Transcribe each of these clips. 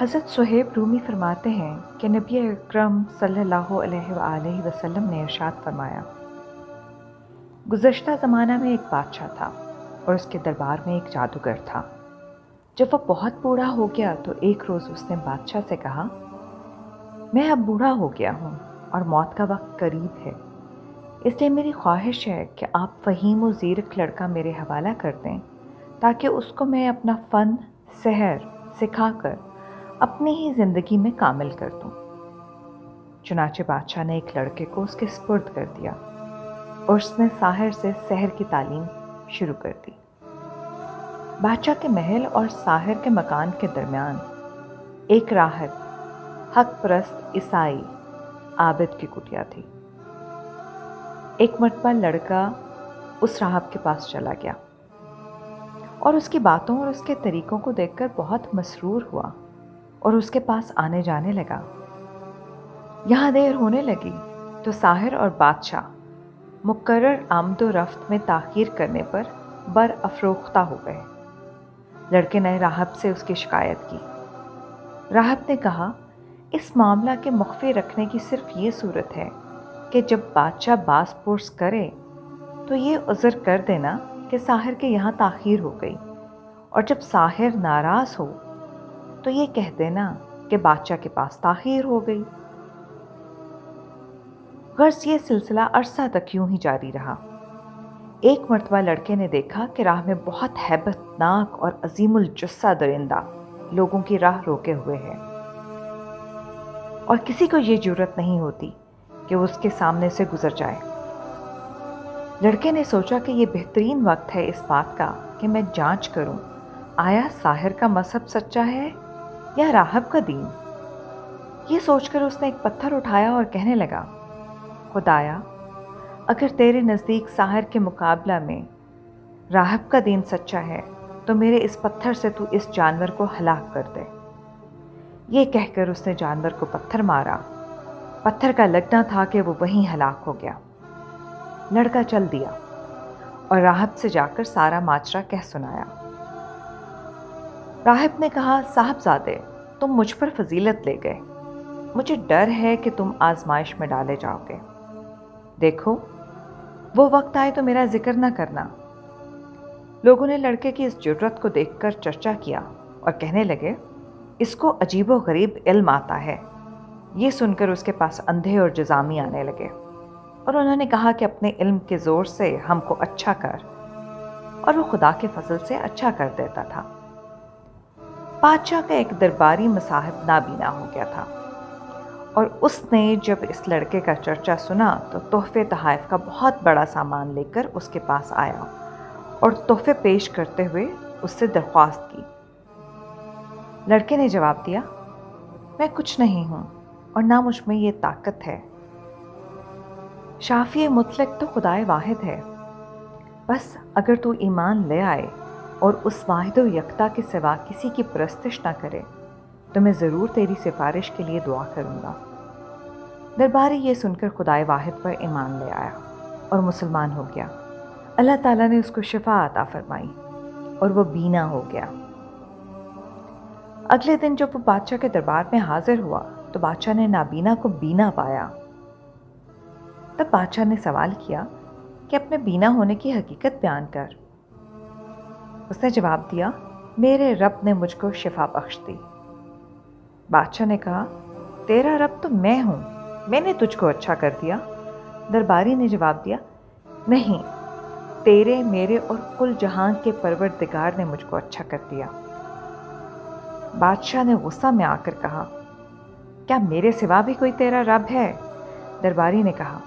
हज़रत सुहेब रूमी फरमाते हैं कि नबी अकरम सल्लल्लाहु अलैहि वसल्लम ने इरशाद फरमाया, गुज़श्ता ज़माना में एक बादशाह था और उसके दरबार में एक जादूगर था। जब वह बहुत बूढ़ा हो गया तो एक रोज़ उसने बादशाह से कहा, मैं अब बूढ़ा हो गया हूँ और मौत का वक्त करीब है। इसलिए मेरी ख्वाहिश है कि आप फ़हीम व ज़ीरक लड़का मेरे हवाला कर दें ताकि उसको मैं अपना फ़न सहर सिखाकर अपनी ही ज़िंदगी में कामिल कर दूँ। चुनाचे बादशाह ने एक लड़के को उसके स्पुर्द कर दिया और उसने साहिर से शहर की तालीम शुरू कर दी। बादशाह के महल और साहिर के मकान के दरमियान एक राहत हक परस्त ईसाई आबिद की कुटिया थी। एक मरतबा लड़का उस राहब के पास चला गया और उसकी बातों और उसके तरीक़ों को देखकर बहुत मसरूर हुआ। और उसके पास आने जाने लगा। यहाँ देर होने लगी तो साहिर और बादशाह मुकर्र आमदो रफ्त में ताखीर करने पर बर अफरोख्ता हो गए। लड़के ने राहब से उसकी शिकायत की। राहब ने कहा, इस मामला के मुख्फी रखने की सिर्फ़ ये सूरत है कि जब बादशाह बास पुरस करे तो ये उज़र कर देना कि साहिर के यहाँ ताखिर हो गई और जब साहिर नाराज़ हो तो ये कह देना कि बादशाह के पास ताखिर हो गई। गर्ज ये सिलसिला अरसा तक यूँ ही जारी रहा। एक मरतबा लड़के ने देखा कि राह में बहुत हैबतनाक और अजीमुल जुस्सा दरिंदा लोगों की राह रोके हुए है। और किसी को ये ज़रूरत नहीं होती कि वो उसके सामने से गुजर जाए। लड़के ने सोचा कि ये बेहतरीन वक्त है इस बात का कि मैं जाँच करूँ, आया साहिर का मज़हब सच्चा है या राहब का दीन। ये सोचकर उसने एक पत्थर उठाया और कहने लगा, खुदाया, अगर तेरे नज़दीक साहर के मुकाबला में राहब का दीन सच्चा है तो मेरे इस पत्थर से तू इस जानवर को हलाक कर दे। ये कहकर उसने जानवर को पत्थर मारा। पत्थर का लगना था कि वो वहीं हलाक हो गया। लड़का चल दिया और राहब से जाकर सारा माजरा कह सुनाया। राहब ने कहा, साहबजादे, तुम मुझ पर फजीलत ले गए। मुझे डर है कि तुम आजमाइश में डाले जाओगे। देखो, वो वक्त आए तो मेरा ज़िक्र ना करना। लोगों ने लड़के की इस ज़रूरत को देखकर चर्चा किया और कहने लगे, इसको अजीब व गरीब इल्म आता है। ये सुनकर उसके पास अंधे और जजामी आने लगे और उन्होंने कहा कि अपने इल्म के ज़ोर से हमको अच्छा कर और वो खुदा के फजल से अच्छा कर देता था। बादशाह का एक दरबारी मसाहब नाबीना हो गया था। और उसने जब इस लड़के का चर्चा सुना तो तोहफे तहाइफ का बहुत बड़ा सामान लेकर उसके पास आया और तोहफे पेश करते हुए उससे दरख्वास्त की। लड़के ने जवाब दिया, मैं कुछ नहीं हूँ और ना मुझमें ये ताकत है। शाफी मुतलक तो खुदाए वाहिद है। बस अगर तू ईमान ले आए और उस वाहिद यकता के सिवा किसी की प्रस्तिश ना करे। तो मैं ज़रूर तेरी सिफारिश के लिए दुआ करूँगा। दरबारी ये सुनकर खुदाए वाहिद पर ईमान ले आया और मुसलमान हो गया। अल्लाह ताला ने उसको शिफा अता फरमाई और वो बीना हो गया। अगले दिन जब वो बादशाह के दरबार में हाजिर हुआ तो बादशाह ने नाबीना को बीना पाया। तब बादशाह ने सवाल किया कि अपने बीना होने की हकीकत बयान कर। उसने जवाब दिया, मेरे रब ने मुझको शिफा बख्श दी। बादशाह ने कहा, तेरा रब तो मैं हूँ, मैंने तुझको अच्छा कर दिया। दरबारी ने जवाब दिया, नहीं, तेरे, मेरे और कुल जहाँ के परवरदिगार ने मुझको अच्छा कर दिया। बादशाह ने गुस्सा में आकर कहा, क्या मेरे सिवा भी कोई तेरा रब है? दरबारी ने कहा,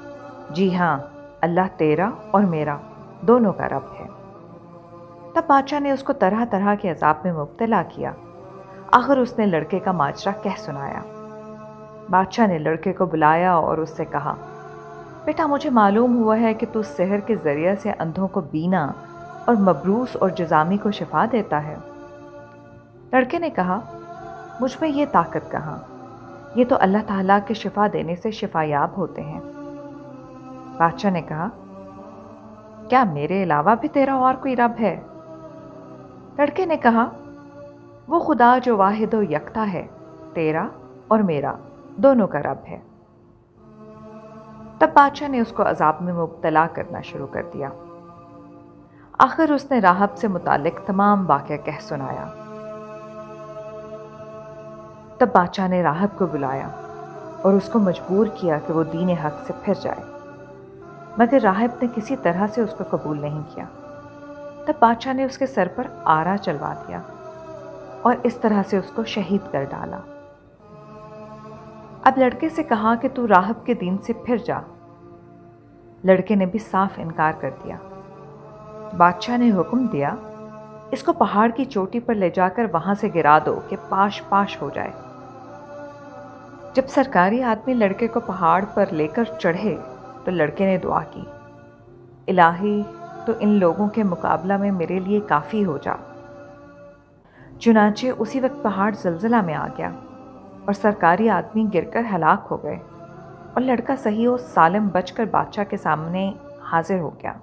जी हाँ अल्लाह तेरा और मेरा दोनों का रब है। तब बादशाह ने उसको तरह तरह के अजाब में मुबतला किया। आखिर उसने लड़के का माजरा कह सुनाया। बादशाह ने लड़के को बुलाया और उससे कहा, बेटा, मुझे मालूम हुआ है कि तू शहर के ज़रिए से अंधों को बीना और मबरूस और जजामी को शिफा देता है। लड़के ने कहा, मुझमें ये ताकत कहाँ? ये तो अल्लाह ताला के शिफा देने से शिफायाब होते हैं। बादशाह ने कहा, क्या मेरे अलावा भी तेरा और कोई रब है? लड़के ने कहा, वो खुदा जो वाहिद यकता है, तेरा और मेरा, दोनों का रब है। तब बादशाह ने उसको अजाब में मुबतला करना शुरू कर दिया। आखिर उसने राहब से मुतालिक तमाम वाक़ कह सुनाया। तब बादशाह ने राहब को बुलाया और उसको मजबूर किया कि वो दीन हक से फिर जाए। मगर राहब ने किसी तरह से उसको कबूल नहीं किया। तब बादशाह ने उसके सर पर आरा चलवा दिया और इस तरह से उसको शहीद कर डाला। अब लड़के से कहा कि तू राहब के दिन से फिर जा। लड़के ने भी साफ़ इनकार कर दिया। बादशाह ने हुक्म दिया, इसको पहाड़ की चोटी पर ले जाकर वहाँ से गिरा दो कि पाश पाश हो जाए। जब सरकारी आदमी लड़के को पहाड़ पर लेकर चढ़े तो लड़के ने दुआ की, इलाही तो इन लोगों के मुकाबला में मेरे लिए काफ़ी हो जा। चुनाचे उसी वक्त पहाड़ जलजिला में आ गया और सरकारी आदमी गिरकर हलाक हो गए और लड़का सही और सालिम बचकर बादशाह के सामने हाजिर हो गया।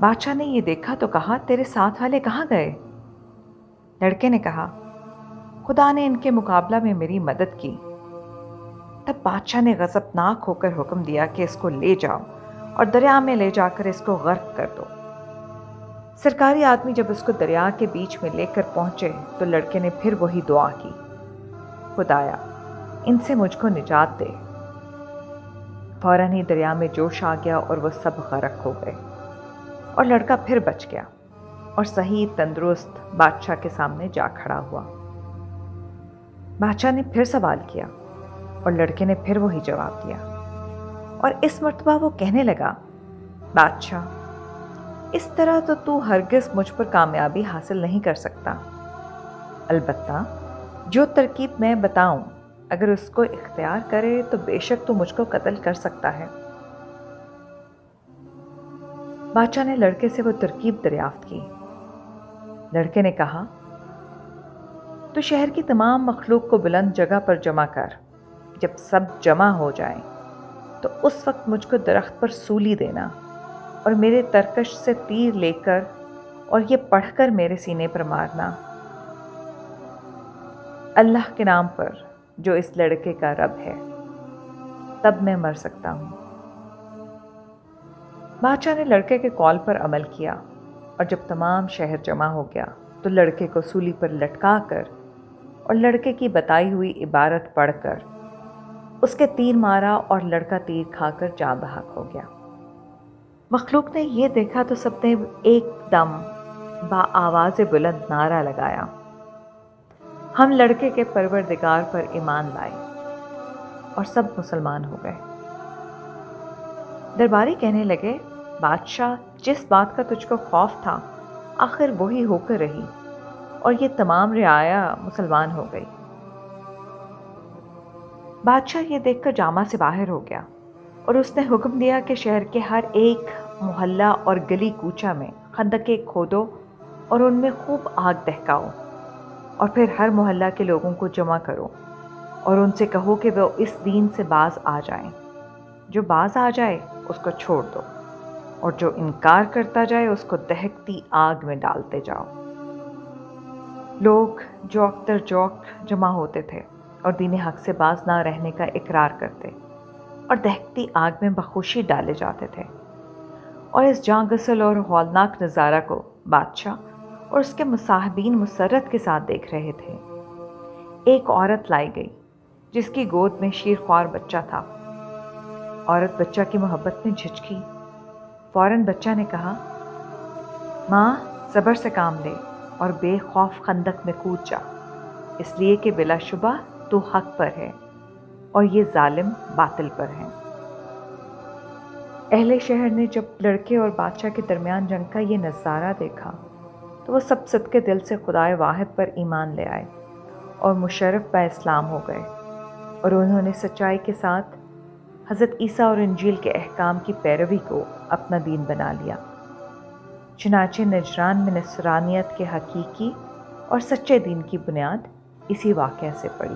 बादशाह ने ये देखा तो कहा, तेरे साथ वाले कहाँ गए? लड़के ने कहा, खुदा ने इनके मुकाबला में मेरी मदद की। तब बादशाह ने गजबनाक होकर हुक्म दिया कि इसको ले जाओ और दरिया में ले जाकर इसको गर्क कर दो। सरकारी आदमी जब उसको दरिया के बीच में लेकर पहुँचे तो लड़के ने फिर वही दुआ की। खुदाया, इनसे मुझको निजात दे। फ़ौरन ही दरिया में जोश आ गया और वह सब गरक हो गए। और लड़का फिर बच गया, और सही तंदुरुस्त बादशाह के सामने जा खड़ा हुआ। बादशाह ने फिर सवाल किया, और लड़के ने फिर वही जवाब दिया। और इस मरतबा वो कहने लगा, बादशाह इस तरह तो तू हरगिज मुझ पर कामयाबी हासिल नहीं कर सकता। अलबत् जो तरकीब मैं बताऊँ, अगर उसको इख्तियार करे तो बेशक तू मुझको कत्ल कर सकता है। बादशाह ने लड़के से वो तरकीब दरियाफ्त की। लड़के ने कहा तो शहर की तमाम मखलूक को बुलंद जगह पर जमा कर। जब सब जमा हो जाए तो उस वक्त मुझको दरख्त पर सूली देना। और मेरे तरकश से तीर लेकर और ये पढ़कर मेरे सीने पर मारना। अल्लाह के नाम पर, जो इस लड़के का रब है, तब मैं मर सकता हूँ। बादशाह ने लड़के के कॉल पर अमल किया और जब तमाम शहर जमा हो गया तो लड़के को सूली पर लटका कर और लड़के की बताई हुई इबारत पढ़कर, उसके तीर मारा और लड़का तीर खाकर जा बहाक हो गया। मखलूक ने यह देखा तो सबने एकदम बा आवाज़ बुलंद नारा लगाया। हम लड़के के परवरदिगार पर ईमान लाए और सब मुसलमान हो गए। दरबारी कहने लगे, बादशाह, जिस बात का तुझको खौफ था, आखिर वही होकर रही और ये तमाम रियाया मुसलमान हो गई। बादशाह ये देखकर जामा से बाहर हो गया। और उसने हुक्म दिया कि शहर के हर एक मोहल्ला और गली कूचा में खंदके खोदो और उनमें खूब आग दहकाओ और फिर हर मोहल्ला के लोगों को जमा करो और उनसे कहो कि वो इस दीन से बाज आ जाएँ। जो बाज आ जाए, उसको छोड़ दो और जो इनकार करता जाए, उसको दहकती आग में डालते जाओ लोग जौक तर जौक जमा होते थे और दीन हक से बाज ना रहने का इकरार करते और दहकती आग में बखुशी डाले जाते थे। और इस जाँ गसल और हौलनाक नज़ारा को बादशाह और उसके मुसाहबीन मुसरत के साथ देख रहे थे। एक औरत लाई गई, जिसकी गोद में शीर बच्चा था। औरत बच्चा की मोहब्बत में झिझकी। फ़ौरन बच्चा ने कहा, माँ, सब्र से काम ले और बेखौफ खंदक में कूद जा। इसलिए कि बिलाशुबा तो हक पर है। और ये जालिम बातिल पर है। अहले शहर ने जब लड़के और बादशाह के दरमियान जंग का ये नज़ारा देखा तो वह सब सदके दिल से खुदाए वाहिद पर ईमान ले आए और मुशरफ ब इस्लाम हो गए और उन्होंने सच्चाई के साथ हज़रत ईसा और इंजील के अहकाम की पैरवी को अपना दीन बना लिया। चनाचे नजरान में नसरानियत के हकीकी और सच्चे दीन की बुनियाद इसी वाक़ से पड़ी।